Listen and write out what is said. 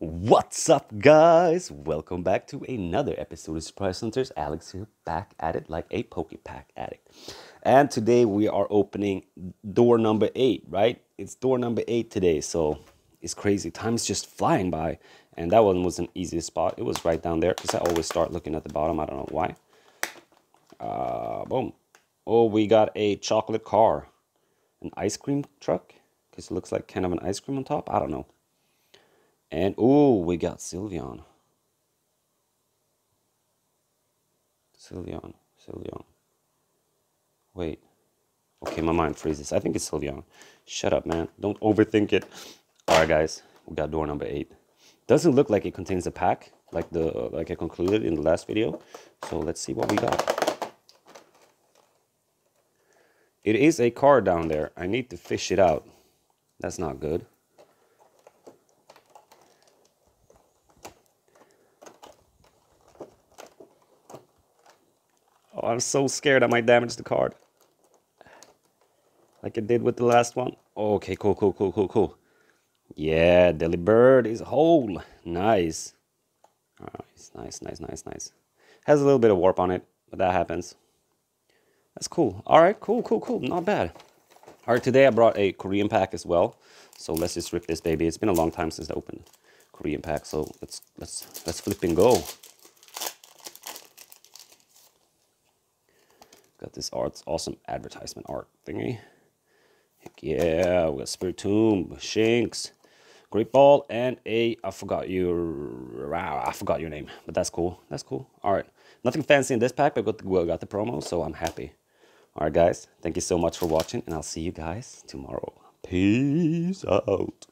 What's up, guys? Welcome back to another episode of Surprise Hunters. Alex here, back at it like a Pokepack addict. And today we are opening door number eight, right? It's door number eight today, so it's crazy. Time's just flying by. And that one was an easy spot. It was right down there because I always start looking at the bottom. I don't know why. Uh, boom. Oh, we got a chocolate car. An ice cream truck because it looks like kind of an ice cream on top. I don't know. And oh, we got Sylveon. Sylveon, Sylveon. Wait. Okay, my mind freezes. I think it's Sylveon. Shut up, man. Don't overthink it. All right, guys. We got door number eight. Doesn't look like it contains a pack, like the like I concluded in the last video. So let's see what we got. It is a car down there. I need to fish it out. That's not good. I'm so scared I might damage the card. Like I did with the last one. Okay, cool, cool, cool, cool, cool. Yeah, Delibird is whole. Nice. Nice, nice, nice, nice, nice. Has a little bit of warp on it, but that happens. That's cool. All right, cool, cool, cool. Not bad. All right, today I brought a Korean pack as well. So let's just rip this baby. It's been a long time since I opened Korean pack, so let's let's let's flip and go. Got this art, awesome advertisement art thingy. Heck yeah, we got Spiritomb, Shinx, Great Ball, and a I forgot your I forgot your name, but that's cool. That's cool. All right, nothing fancy in this pack, but the, got the promo, so I'm happy. All right, guys, thank you so much for watching, and I'll see you guys tomorrow. Peace out.